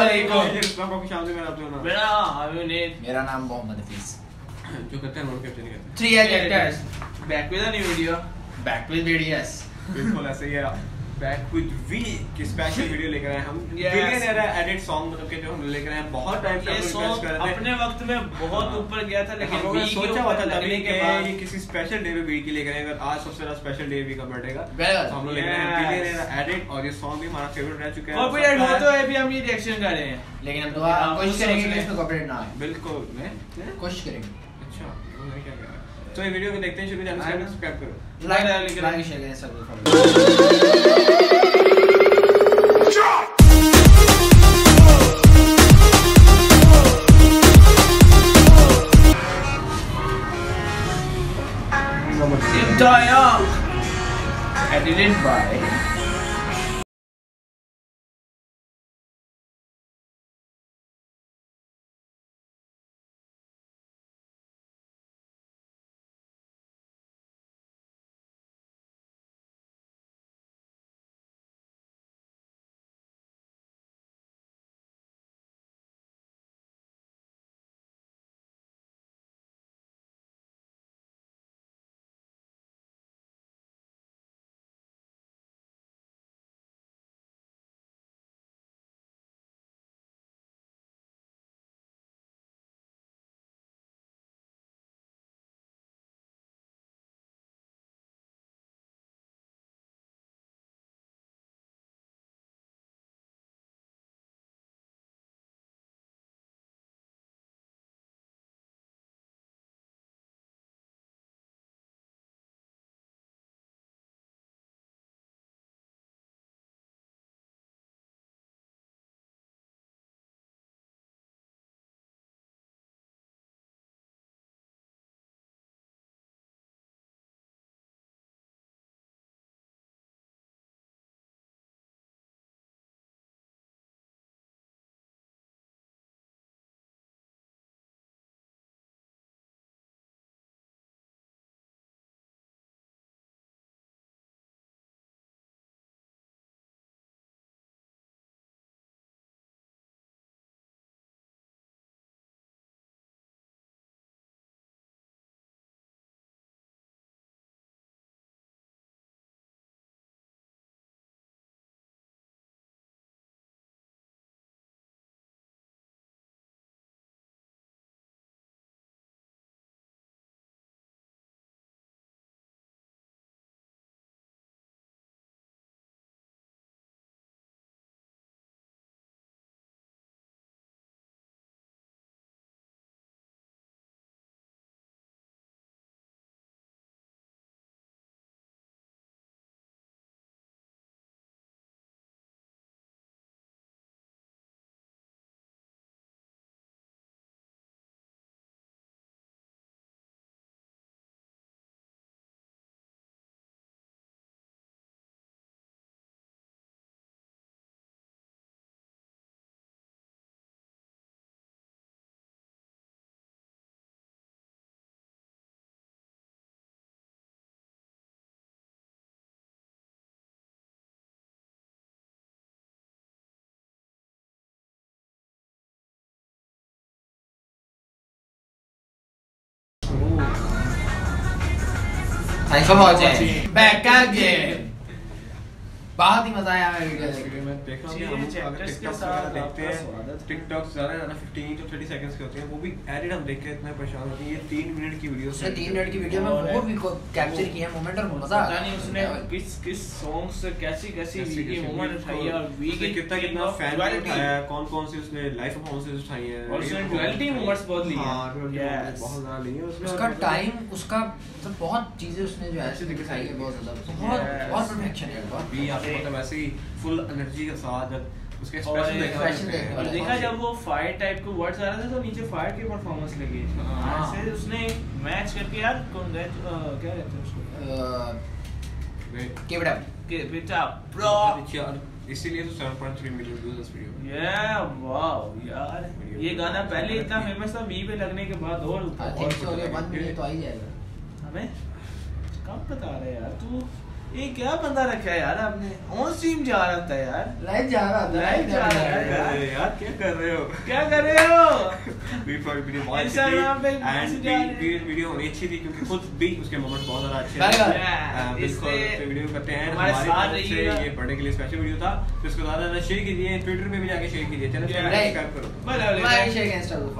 वालेकुम मेरा आमिर मेरा नाम मोहम्मद हफीज। जो करते हैं नोट कैप्चर करते हैं। Three editors back with a new video back with videos बिल्कुल ऐसे ही है। बैक विद वी की स्पेशल वीडियो लेकर आए हम. बिलियन एडिट सॉन्ग मतलब के जो हम लेकर आए बहुत टाइम से हम रिक्वेस्ट कर रहे थे अपने वक्त में बहुत हाँ। ऊपर गया था लेकिन लोगों ने वी के सोचा हुआ था तभी लगने के बाद ये किसी स्पेशल डे पे वी के लेकर आएँगे आज सबसे ज़्यादा स्पेशल डे वी का बर्थडे का तो हम लोग लेकर आए हैं Yes. एडिट और ये सॉन्ग भी हमारा फेवरेट रह चुका है कॉपीराइट सबका हो है। तो अभी हम ये रिएक्शन कर रहे हैं लेकिन हम दुआ हाँ, कोशिश करेंगे कि इसमें कॉपीराइट ना आए बिल्कुल मैं कोशिश करेंगे अच्छा क्या कह रहा है तो ये वीडियो को देखते हैं शुरू जाने से। सब्सक्राइब करो। Like like like like share करें सब Dialogue edited by Thanks for watching. Back again. बहुत ही मज़ा आया हमें वीडियो वीडियो में देख रहा कि हम chapters अगर के साथ वगैरह देखते हैं स्वागत टिकटॉक ज़्यादा ज़्यादा 15 टू 30 सेकंड्स के होते हैं वो भी एडिट हम देख के इतना परेशान होते हैं। ये 3 मिनट की वीडियो उसने तीन मिनट की वीडियो में वो भी कैप्चर किया मोमेंट और मज़ा पता नहीं उसने किस किस सॉन्ग से कैसी कैसी मोमेंट उठाई और वी की कितना कितना फ़ैन उठाया है कौन कौन सी उसने लाइव परफॉर्मेंसेस उठाई हैं और उसने duality बहुत ली हैं। हाँ बहुत ज़्यादा ली है उसने उसका टाइम उसका मतलब बहुत चीज़ें उसने जो है ऐसे दिखाई है है। बहुत ज़्यादा। बहुत परफेक्शन है बहुत। मतलब ऐसे ही फुल एनर्जी के साथ जब उसके और एक्सप्रेशन देखा हैं। और देखा जब वो फायर टाइप के वर्ड्स आ रहे थे तो नीचे फायर की परफॉर्मेंस लगी हाँ। ऐसे उसने मैच करके यार कौन गए क्या कहते हैं उसको Wait, कीप इट अप कि बेटा ब्रो अच्छी और इसीलिए तो 7.3 मिलियन व्यूज़ इस वीडियो में ये वाओ यार ये गाना पहले इतना फ़ेमस था वी पे लगने के बाद और आई ऊपर थिंक सो ये 1 मिलियन तो आ ही जाएगा हमें कब बता रहे यार तू ये क्या बंदा रखा है यार आपने ऑन स्ट्रीम जा रहा था यार लाइव जा रहा था Live जा रहा है। अरे यार क्या कर रहे हो क्या कर रहे हो वी फॉर वीडियो बहुत अच्छी पे थी एंड हैं। वी वीडियो होनी अच्छी थी क्योंकि खुद भी उसके मोमेंट बहुत ज़्यादा अच्छे थे good. बिल्कुल वीडियो करते हैं हमारे साथ रहिएगा। ये पढ़ने के लिए स्पेशल वीडियो था तो इसको ज़्यादा ज़्यादा शेयर कीजिए ट्विटर पे भी जाके शेयर कीजिए चैनल. सब्सक्राइब करो. Like, share, and subscribe.